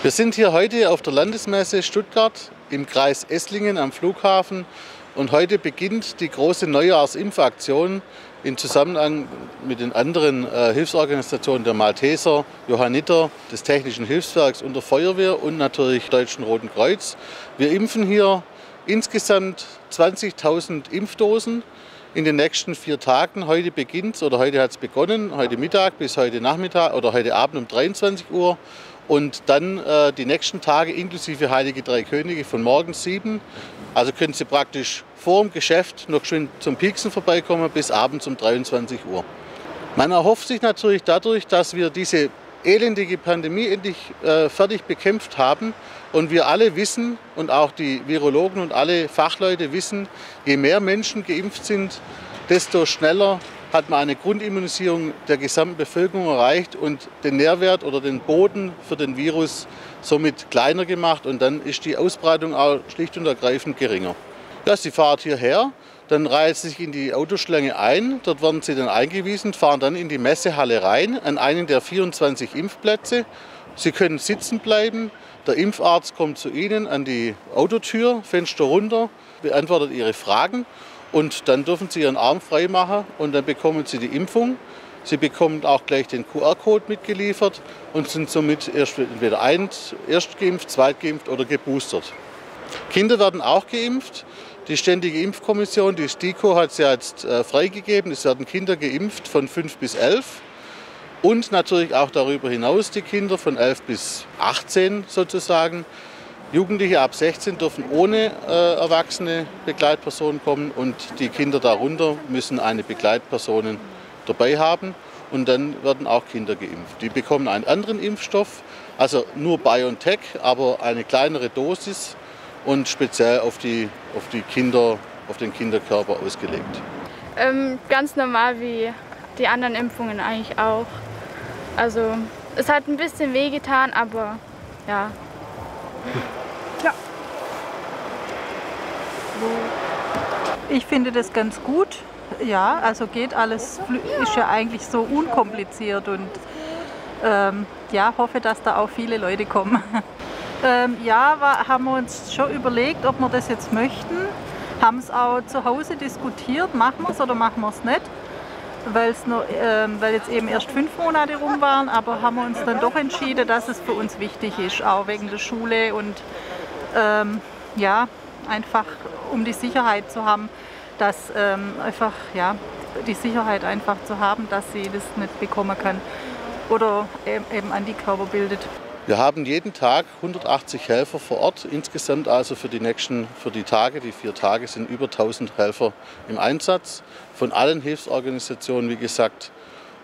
Wir sind hier heute auf der Landesmesse Stuttgart im Kreis Esslingen am Flughafen und heute beginnt die große Neujahrsimpfaktion in Zusammenhang mit den anderen äh, Hilfsorganisationen der Malteser, Johanniter, des Technischen Hilfswerks und der Feuerwehr und natürlich Deutschen Roten Kreuz. Wir impfen hier insgesamt 20.000 Impfdosen in den nächsten vier Tagen. Heute beginnt oder heute hat es begonnen, heute Mittag bis heute Nachmittag oder heute Abend um 23 Uhr und dann äh, die nächsten Tage inklusive Heilige Drei Könige von morgens sieben. Also können Sie praktisch vor dem Geschäft noch schön zum Pieksen vorbeikommen bis abends um 23 Uhr. Man erhofft sich natürlich dadurch, dass wir diese elendige Pandemie endlich äh, fertig bekämpft haben und wir alle wissen und auch die Virologen und alle Fachleute wissen, je mehr Menschen geimpft sind, desto schneller hat man eine Grundimmunisierung der gesamten Bevölkerung erreicht und den Nährwert oder den Boden für den Virus somit kleiner gemacht und dann ist die Ausbreitung auch schlicht und ergreifend geringer. Ja, Sie fahren hierher, dann reihen Sie sich in die Autoschlange ein, dort werden Sie dann eingewiesen, fahren dann in die Messehalle rein, an einen der 24 Impfplätze. Sie können sitzen bleiben, der Impfarzt kommt zu Ihnen an die Autotür, Fenster runter, beantwortet Ihre Fragen und dann dürfen Sie Ihren Arm frei machen und dann bekommen Sie die Impfung. Sie bekommen auch gleich den QR-Code mitgeliefert und sind somit erst entweder ein, erst geimpft, zweit geimpft oder geboostert. Kinder werden auch geimpft. Die Ständige Impfkommission, die STIKO, hat es ja jetzt äh, freigegeben. Es werden Kinder geimpft von 5 bis 11 und natürlich auch darüber hinaus die Kinder von 11 bis 18 sozusagen. Jugendliche ab 16 dürfen ohne äh, erwachsene Begleitpersonen kommen und die Kinder darunter müssen eine Begleitperson dabei haben und dann werden auch Kinder geimpft. Die bekommen einen anderen Impfstoff, also nur BioNTech, aber eine kleinere Dosis und speziell auf die, auf die Kinder, auf den Kinderkörper ausgelegt. Ähm, ganz normal wie die anderen Impfungen eigentlich auch. Also es hat ein bisschen wehgetan, aber ja, ja. Ich finde das ganz gut. Ja, also geht alles, ist ja eigentlich so unkompliziert und ähm, ja, hoffe, dass da auch viele Leute kommen. ähm, ja, war, haben wir uns schon überlegt, ob wir das jetzt möchten. Haben es auch zu Hause diskutiert, machen wir es oder machen wir es nicht nur, ähm, weil jetzt eben erst fünf Monate rum waren, aber haben wir uns dann doch entschieden, dass es für uns wichtig ist, auch wegen der Schule und ähm, ja, einfach um die Sicherheit zu haben, dass ähm, einfach, ja, die Sicherheit einfach zu haben, dass sie das nicht bekommen kann oder eben Antikörper bildet. Wir haben jeden Tag 180 Helfer vor Ort. Insgesamt also für die nächsten, für die Tage, die vier Tage sind über 1000 Helfer im Einsatz. Von allen Hilfsorganisationen, wie gesagt,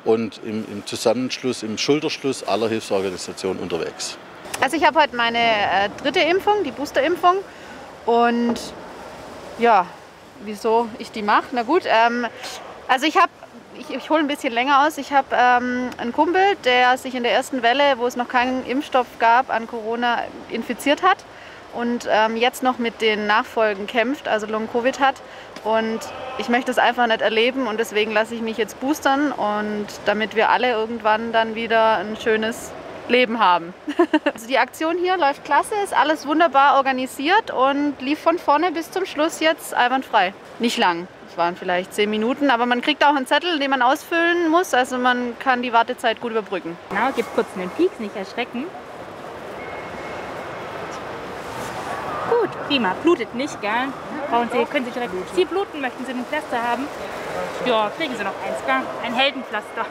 und im, im Zusammenschluss, im Schulterschluss aller Hilfsorganisationen unterwegs. Also ich habe heute meine äh, dritte Impfung, die Boosterimpfung. Und ja, wieso ich die mache? Na gut, ähm, also ich habe ich, ich hole ein bisschen länger aus. Ich habe ähm, einen Kumpel, der sich in der ersten Welle, wo es noch keinen Impfstoff gab, an Corona infiziert hat und ähm, jetzt noch mit den Nachfolgen kämpft, also Long-Covid hat. Und ich möchte es einfach nicht erleben und deswegen lasse ich mich jetzt boostern und damit wir alle irgendwann dann wieder ein schönes Leben haben. also die Aktion hier läuft klasse, ist alles wunderbar organisiert und lief von vorne bis zum Schluss jetzt einwandfrei. Nicht lang, es waren vielleicht zehn Minuten, aber man kriegt auch einen Zettel, den man ausfüllen muss, also man kann die Wartezeit gut überbrücken. Genau, gibt kurz einen Pieks, nicht erschrecken. Gut, prima. Blutet nicht, gell? Brauchen Sie, können Sie direkt Sie bluten, möchten Sie ein Pflaster haben? Ja, kriegen Sie noch eins, gell? Ein Heldenpflaster.